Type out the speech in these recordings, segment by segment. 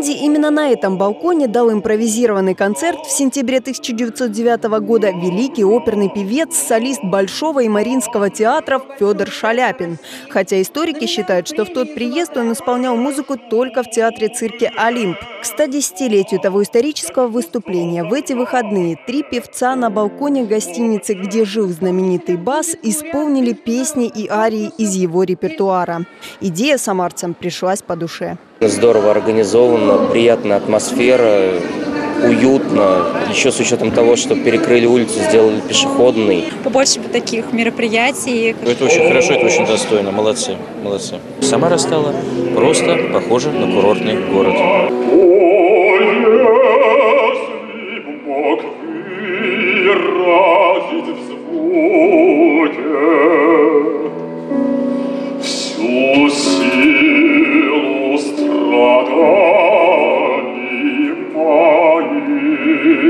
Легенде, именно на этом балконе дал импровизированный концерт в сентябре 1909 года великий оперный певец, солист Большого и Мариинского театров Федор Шаляпин. Хотя историки считают, что в тот приезд он исполнял музыку только в театре-цирке «Олимп». К 110-летию того исторического выступления в эти выходные три певца на балконе гостиницы, где жил знаменитый бас, исполнили песни и арии из его репертуара. Идея самарцам пришлась по душе. Здорово организовано, приятная атмосфера, уютно. Еще с учетом того, что перекрыли улицу, сделали пешеходный. Побольше бы таких мероприятий. Это очень хорошо, это очень достойно. Молодцы, молодцы. Самара стала просто похожа на курортный город. Mm-hmm.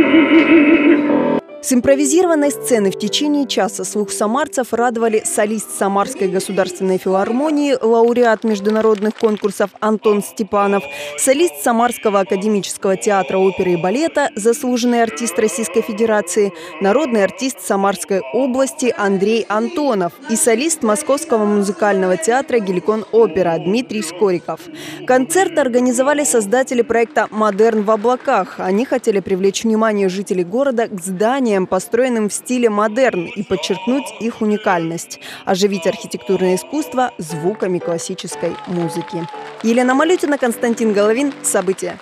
С импровизированной сцены в течение часа слух самарцев радовали солист Самарской государственной филармонии, лауреат международных конкурсов Антон Степанов, солист Самарского академического театра оперы и балета, заслуженный артист Российской Федерации, народный артист Самарской области Андрей Антонов и солист Московского музыкального театра «Геликон Опера» Дмитрий Скориков. Концерт организовали создатели проекта «Модерн в облаках». Они хотели привлечь внимание жителей города к зданию зданиям, построенным в стиле модерн, и подчеркнуть их уникальность, оживить архитектурное искусство звуками классической музыки. Елена Малютина, Константин Головин. События.